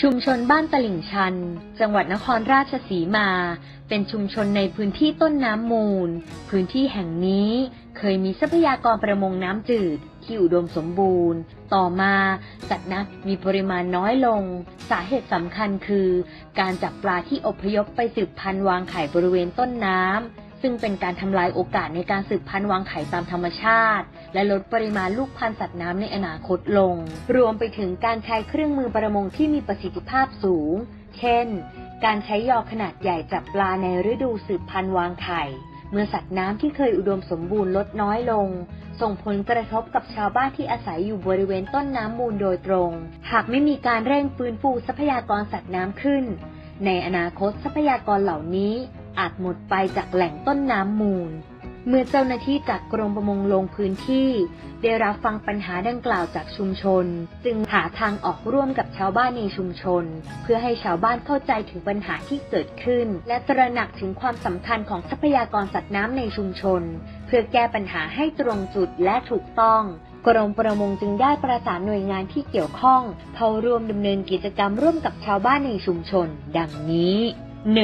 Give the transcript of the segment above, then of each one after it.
ชุมชนบ้านตลิ่งชัน จังหวัดนครราชสีมา เป็นชุมชนในพื้นที่ต้นน้ำมูล พื้นที่แห่งนี้เคยมีทรัพยากรประมงน้ำจืด ที่อุดมสมบูรณ์ ต่อมาสัตว์น้ำมีปริมาณน้อยลง สาเหตุสำคัญคือ การจับปลาที่อพยพไปสืบพันธุ์วางไข่บริเวณต้นน้ำ ซึ่งเป็นการทำลายโอกาสในการสืบพันธุ์วางไข่ตามธรรมชาติ และลดปริมาณลูกพันธุ์สัตว์น้ำในอนาคตลง รวมไปถึงการใช้เครื่องมือประมงที่มีประสิทธิภาพสูง เช่น การใช้ยอขนาดใหญ่จับปลาในฤดูสืบพันธุ์วางไข่ เมื่อสัตว์น้ำที่เคยอุดมสมบูรณ์ลดน้อยลง ส่งผลกระทบกับชาวบ้านที่อาศัยอยู่บริเวณต้นน้ำมูลโดยตรง หากไม่มีการเร่งฟื้นฟูทรัพยากรสัตว์น้ำขึ้น ในอนาคตทรัพยากรเหล่านี้ อาจหมดไปจากแหล่งต้นน้ำมูล เมื่อเจ้าหน้าที่จากกรมประมงลงพื้นที่ ได้รับฟังปัญหาดังกล่าวจากชุมชน จึงหาทางออกร่วมกับชาวบ้านในชุมชน เพื่อให้ชาวบ้านเข้าใจถึงปัญหาที่เกิดขึ้น และตระหนักถึงความสำคัญของทรัพยากรสัตว์น้ำในชุมชน เพื่อแก้ปัญหาให้ตรงจุดและถูกต้องกรมประมงจึงได้ประสานหน่วยงานที่เกี่ยวข้องเข้าร่วมดำเนินกิจกรรมร่วมกับชาวบ้านในชุมชน ดังนี้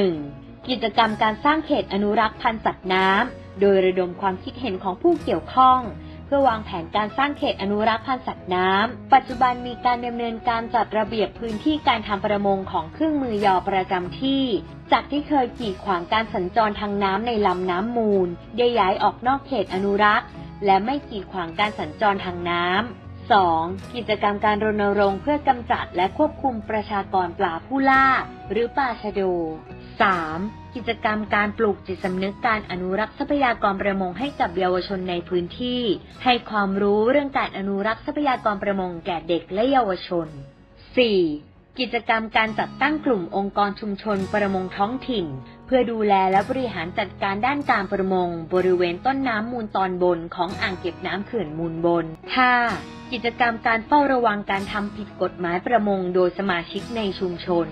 1. กิจกรรมการสร้างเขตอนุรักษ์พันธุ์สัตว์น้ำ โดยระดมความคิดเห็นของผู้เกี่ยวข้อง เพื่อวางแผนการสร้างเขตอนุรักษ์พันธุ์สัตว์น้ำ ปัจจุบันมีการดำเนินการจัดระเบียบพื้นที่การทำประมงของเครื่องมือยอประจำที่ จากที่เคยกีดขวางการสัญจรทางน้ำในลำน้ำมูล ได้ย้ายออกนอกเขตอนุรักษ์ และไม่กีดขวางการสัญจรทางน้ำ 2. กิจกรรมการรณรงค์เพื่อกำจัดและควบคุมประชากรปลาผู้ล่า หรือปลาชะโด 3. กิจกรรมการปลูกจิตสำนึกการอนุรักษ์ทรัพยากรประมงให้กับเยาวชนในพื้นที่ ให้ความรู้เรื่องการอนุรักษ์ทรัพยากรประมงแก่เด็กและเยาวชน 4. กิจกรรมการจัดตั้งกลุ่มองค์กรชุมชนประมงท้องถิ่น เพื่อดูแลและบริหารจัดการด้านการประมง บริเวณต้นน้ำมูลตอนบนของอ่างเก็บน้ำเขื่อนมูลบน 5. กิจกรรมการเฝ้าระวังการทำผิดกฎหมายประมงโดยสมาชิกในชุมชน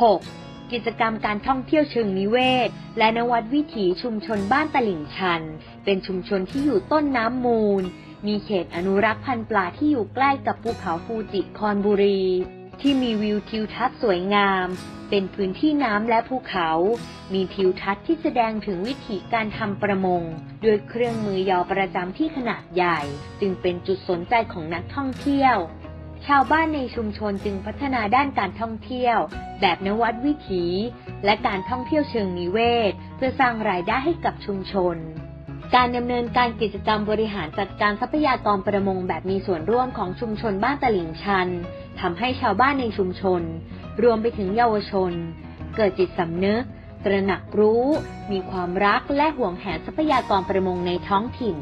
6. กิจกรรมการท่องเที่ยวเชิงนิเวศ และนวัดวิถีชุมชนบ้านตลิ่งชัน เป็นชุมชนที่อยู่ต้นน้ำมูล มีเขตอนุรักษ์พันธุ์ปลาที่อยู่ใกล้กับภูเขาฟูจิคอนบุรี ที่มีวิวทิวทัศน์สวยงาม เป็นพื้นที่น้ำและภูเขา มีทิวทัศน์ที่แสดงถึงวิถีการทำประมงด้วยเครื่องมือยอประจำที่ขนาดใหญ่ จึงเป็นจุดสนใจของนักท่องเที่ยว ชาวบ้านในชุมชนจึงพัฒนาด้านการท่องเที่ยว แบบนวัดวิถี และการท่องเที่ยวเชิงนิเวศ เพื่อสร้างรายได้ให้กับชุมชน การดำเนินการกิจกรรมบริหารจัดการทรัพยากรประมงแบบมีส่วนร่วมของชุมชนบ้านตลิ่งชันทำให้ชาวบ้านในชุมชน รวมไปถึงเยาวชน เกิดจิตสำนึก ตระหนักรู้ มีความรักและห่วงแหนทรัพยากรประมงในท้องถิ่น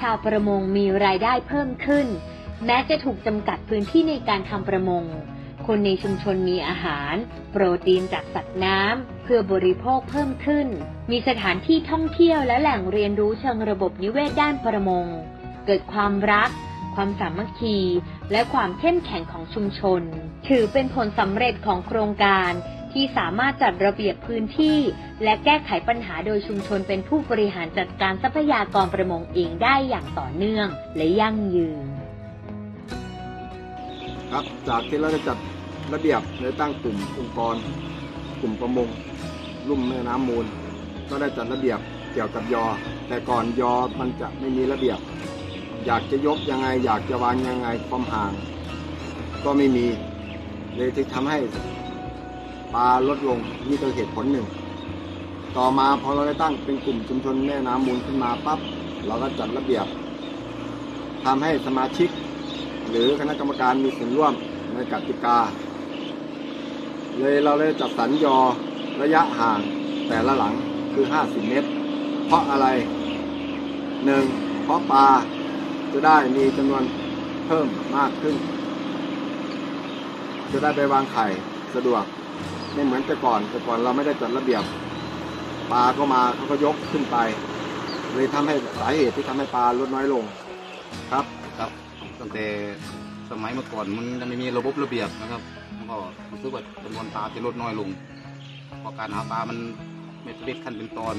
ชาวประมงมีรายได้เพิ่มขึ้น แม้จะถูกจำกัดพื้นที่ในการทำประมง คนในชุมชนมีอาหาร โปรตีนจากสัตว์น้ำ เพื่อบริโภคเพิ่มขึ้น มีสถานที่ท่องเที่ยวและแหล่งเรียนรู้เชิงระบบนิเวศด้านประมง เกิดความรัก ความสามัคคี และความเข้มแข็งของชุมชน ถือเป็นผลสำเร็จของโครงการที่สามารถจัดระเบียบพื้นที่ และแก้ไขปัญหาโดยชุมชนเป็นผู้บริหารจัดการทรัพยากรประมงเองได้อย่างต่อเนื่องและยั่งยืน ครับ จากที่เราได้จัดระเบียบในตั้งกลุ่มองค์กร กลุ่มประมงลุ่มแม่น้ำมูล ก็ได้จัดระเบียบเกี่ยวกับยอ แต่ก่อนยอมันจะไม่มีระเบียบ อยากจะยกยังไง อยากจะวางยังไงความห่าง ก็ไม่มีเลยที่ทำให้ปลาลดลงนี่ก็เหตุผลหนึ่ง ต่อมาพอเราได้ตั้งเป็นกลุ่มชุมชนแม่น้ำมูลขึ้นมาปั๊บเราก็จัดระเบียบทำให้สมาชิก หรือคณะกรรมการมีส่วนร่วมในกติกา เลยเราเลยจัดสรรยอระยะห่างแต่ละหลังคือ 50 เมตร เพราะอะไรหนึ่งเพราะปลาจะได้มีจำนวนเพิ่มมากขึ้น จะได้ไปวางไข่สะดวกไม่เหมือนแต่ก่อนแต่ก่อนเราไม่ได้จัดระเบียบปลาก็มาเขาก็ยกขึ้นไป เลยทำให้สาเหตุที่ทำให้ปลาลดน้อยลงครับ ตั้งแต่สมัยเมื่อก่อนมันยังไม่มีระบบระเบียบนะครับมันก็รู้สึกว่าจำนวนปลาจะลดน้อยลงเพราะการหาปลามันไม่สำเร็จขั้นเป็นตอน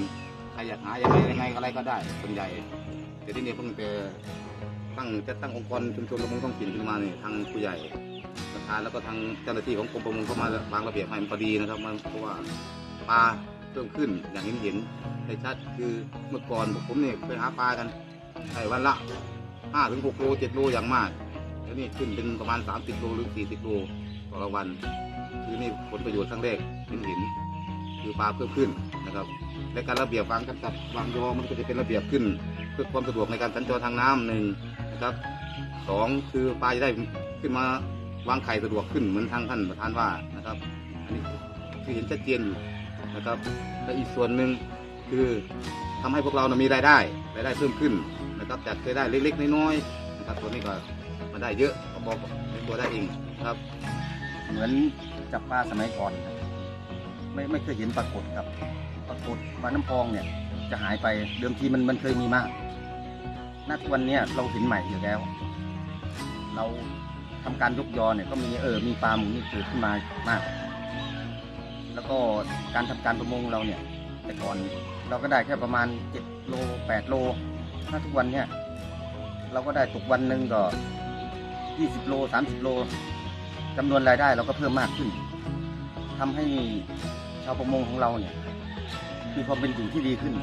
ใครอยากหายังไงยังไงอะไรก็ได้ส่วนใหญ่ แต่ที่นี่เพิ่งแต่ตั้งจะตั้งองค์กรชุมชนประมงท้องถิ่นขึ้นมาเนี่ยทางผู้ใหญ่แล้วก็ทานแล้วก็ทางเจ้าหน้าที่ของกรมประมงเข้ามาวางระเบียบให้มันพอดีนะครับมันเพราะว่าปลาเพิ่มขึ้นอย่างเห็นเห็นได้ชัดคือเมื่อก่อนผมเนี่ยไปหาปลากันได้วันละ ห้าถึงหกโลเจ็ดโลอย่างมาก แล้วนี่ขึ้นเป็นประมาณสามสิบโลหรือสี่สิบโลต่อละวัน คือนี่ผลประโยชน์ครั้งแรกเห็นเห็นคือปลาเพิ่มขึ้นนะครับ และการระเบียบวางกำจัดวางยอมันก็จะเป็นระเบียบขึ้น เพื่อความสะดวกในการสัญจรทางน้ำหนึ่งนะครับสองคือปลาจะได้ขึ้นมาวางไข่สะดวกขึ้นเหมือนทางท่านประธานว่านะครับอันนี้คือเห็นชัดเจนอยู่นะครับและอีกส่วนหนึ่งคือทำให้พวกเรานะมีรายได้รายได้เพิ่มขึ้น นะครับจากรายได้เล็กๆน้อยๆนะครับตัวนี้ก็มาได้เยอะก็บอกในตัวได้เองนะครับ เหมือนจับปลาสมัยก่อนครับไม่ไม่เคยเห็นปรากฏครับปรากฏปลาน้ำพองเนี่ยจะหายไปเดิมทีมันมันเคยมีมากณทุกวันเนี้ยเราเห็นใหม่อยู่แล้ว เราทำการยกยอเนี่ยก็มีเออมีปลาหมูนี่เกิดขึ้นมามาก แล้วก็การทำการประมงเราเนี่ย แต่ก่อนเราก็ได้แค่ประมาณเจ็ดโลแปดโล ถ้าทุกวันเนี่ย เราก็ได้ตกวันหนึ่งก็ยี่สิบโลสามสิบโลจำนวนรายได้เราก็เพิ่มมากขึ้นทำให้ชาวประมงของเราเนี่ยมีความเป็นอยู่ที่ดีขึ้น